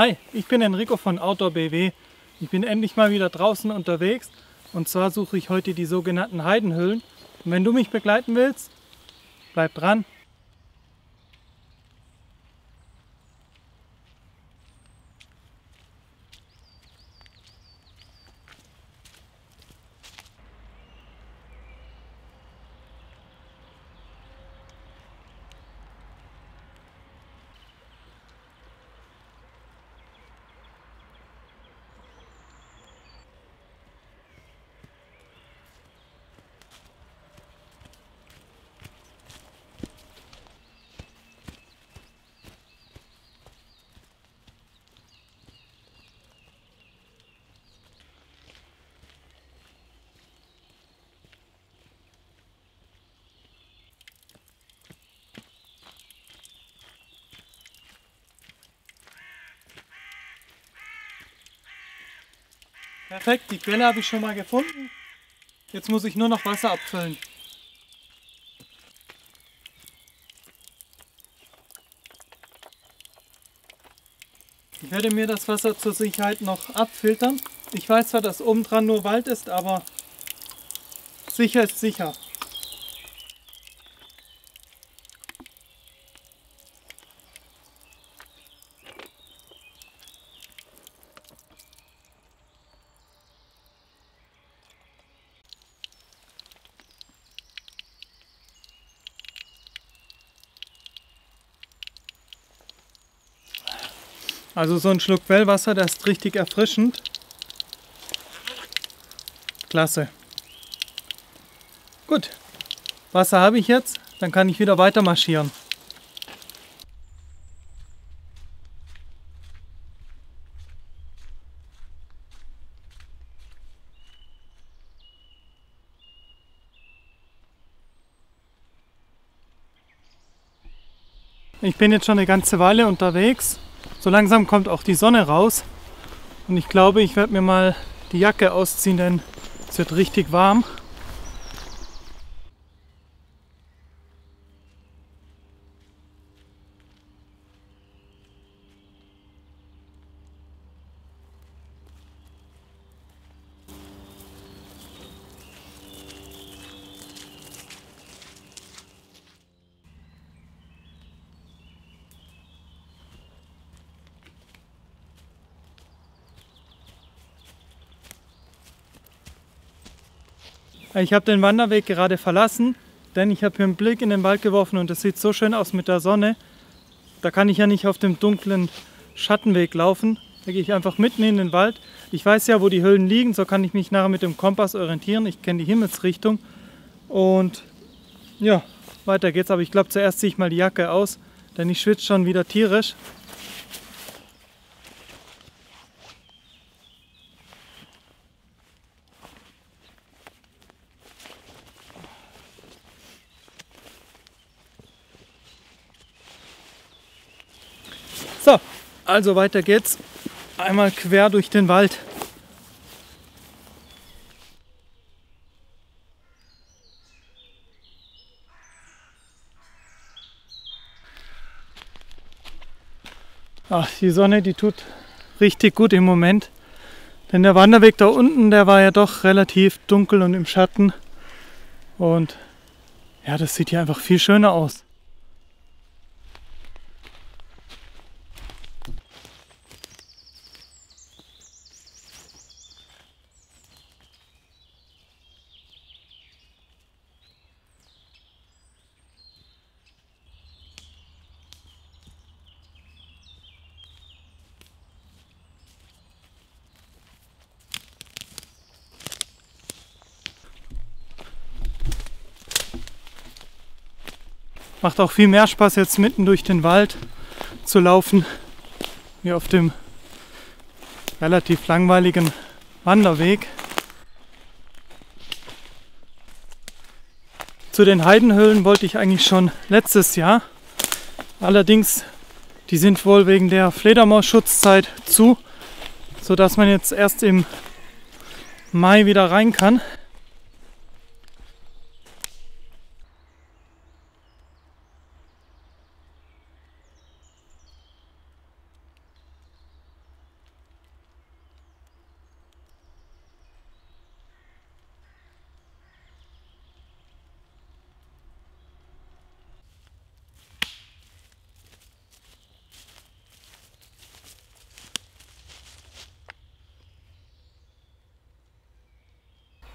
Hi, ich bin Enrico von Outdoor BW. Ich bin endlich mal wieder draußen unterwegs und zwar suche ich heute die sogenannten Heidenhöhlen. Und wenn du mich begleiten willst, bleib dran. Perfekt, die Quelle habe ich schon mal gefunden. Jetzt muss ich nur noch Wasser abfüllen. Ich werde mir das Wasser zur Sicherheit noch abfiltern. Ich weiß zwar, dass oben dran nur Wald ist, aber sicher ist sicher. Also so ein Schluck Wellwasser, das ist richtig erfrischend. Klasse. Gut, Wasser habe ich jetzt, dann kann ich wieder weiter marschieren. Ich bin jetzt schon eine ganze Weile unterwegs so langsam kommt auch die Sonne raus und ich glaube, ich werde mir mal die Jacke ausziehen, denn es wird richtig warm. Ich habe den Wanderweg gerade verlassen, denn ich habe hier einen Blick in den Wald geworfen und es sieht so schön aus mit der Sonne. Da kann ich ja nicht auf dem dunklen Schattenweg laufen. Da gehe ich einfach mitten in den Wald. Ich weiß ja, wo die Höhlen liegen, so kann ich mich nachher mit dem Kompass orientieren. Ich kenne die Himmelsrichtung. Und ja, weiter geht's. Aber ich glaube, zuerst ziehe ich mal die Jacke aus, denn ich schwitze schon wieder tierisch. So, also weiter geht's. Einmal quer durch den Wald. Ach, die Sonne, die tut richtig gut im Moment. Denn der Wanderweg da unten, der war ja doch relativ dunkel und im Schatten. Und ja, das sieht hier einfach viel schöner aus. Macht auch viel mehr Spaß, jetzt mitten durch den Wald zu laufen, wie auf dem relativ langweiligen Wanderweg. Zu den Heidenhöhlen wollte ich eigentlich schon letztes Jahr. Allerdings, die sind wohl wegen der Fledermausschutzzeit zu, sodass man jetzt erst im Mai wieder rein kann.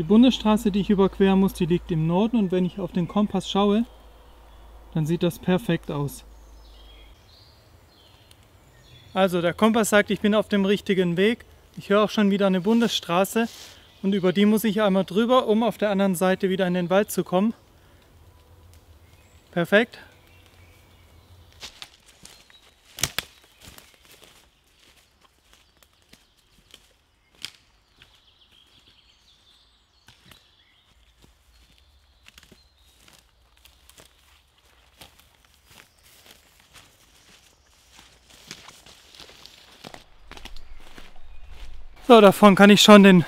Die Bundesstraße, die ich überqueren muss, die liegt im Norden und wenn ich auf den Kompass schaue, dann sieht das perfekt aus. Also der Kompass sagt, ich bin auf dem richtigen Weg. Ich höre auch schon wieder eine Bundesstraße und über die muss ich einmal drüber, um auf der anderen Seite wieder in den Wald zu kommen. Perfekt. So, davon kann ich schon den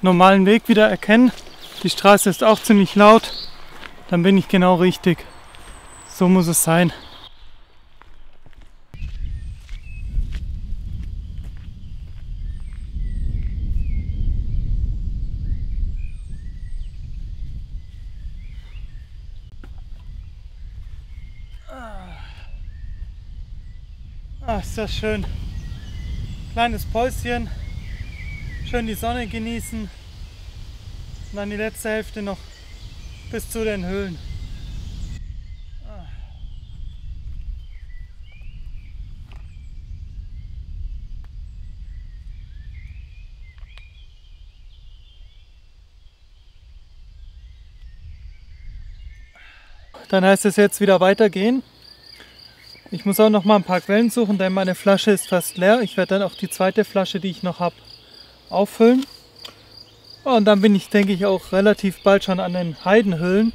normalen Weg wieder erkennen. Die Straße ist auch ziemlich laut. Dann bin ich genau richtig. So muss es sein. Ah, ist das schön. Kleines Päuschen. Schön die Sonne genießen. Und dann die letzte Hälfte noch bis zu den Höhlen. Dann heißt es jetzt wieder weitergehen. Ich muss auch noch mal ein paar Quellen suchen, denn meine Flasche ist fast leer. Ich werde dann auch die zweite Flasche, die ich noch habe, auffüllen. Und dann bin ich, denke ich, auch relativ bald schon an den Heidenhöhlen.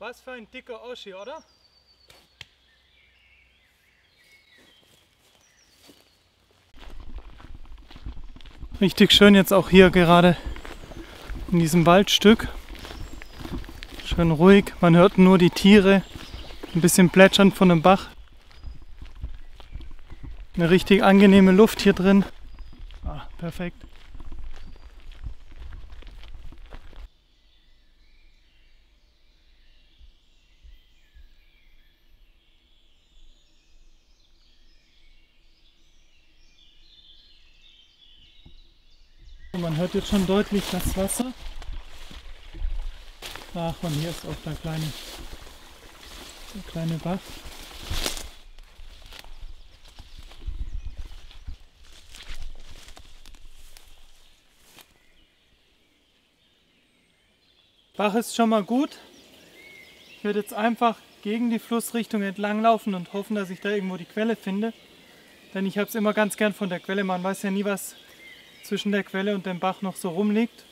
Was für ein dicker Oschi, oder? Richtig schön jetzt auch hier gerade in diesem Waldstück. Schön ruhig, man hört nur die Tiere, ein bisschen plätschern von dem Bach. Eine richtig angenehme Luft hier drin. Ah, perfekt. Man hört jetzt schon deutlich das Wasser. Ach, und hier ist auch der kleine, der kleine Bach. Bach ist schon mal gut. Ich werde jetzt einfach gegen die Flussrichtung entlang laufen und hoffen, dass ich da irgendwo die Quelle finde. Denn ich habe es immer ganz gern von der Quelle. Man weiß ja nie, was zwischen der Quelle und dem Bach noch so rumliegt.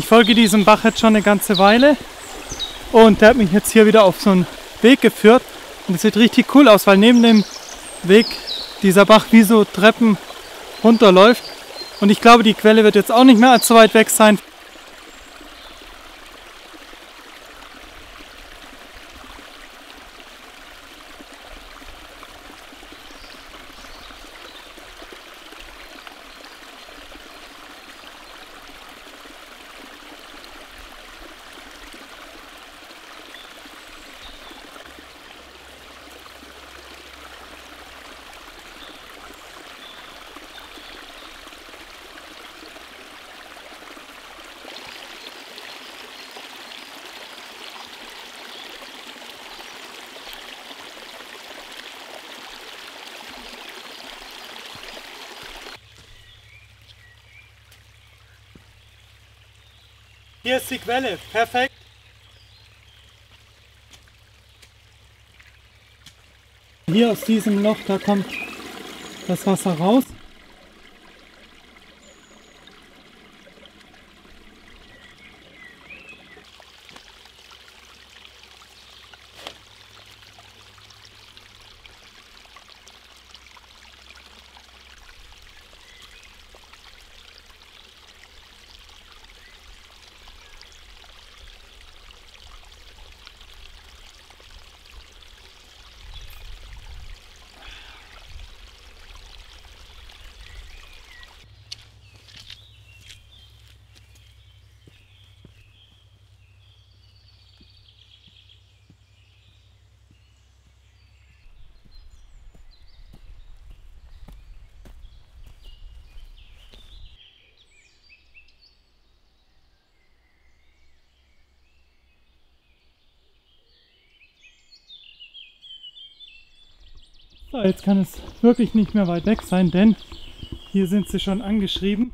Ich folge diesem Bach jetzt schon eine ganze Weile. Und der hat mich jetzt hier wieder auf so einen Weg geführt. Und es sieht richtig cool aus, weil neben dem Weg dieser Bach wie so Treppen runterläuft. Und ich glaube die Quelle wird jetzt auch nicht mehr allzu weit weg sein. Hier ist die Quelle. Perfekt. Hier aus diesem Loch, da kommt das Wasser raus. So, jetzt kann es wirklich nicht mehr weit weg sein, denn hier sind sie schon angeschrieben.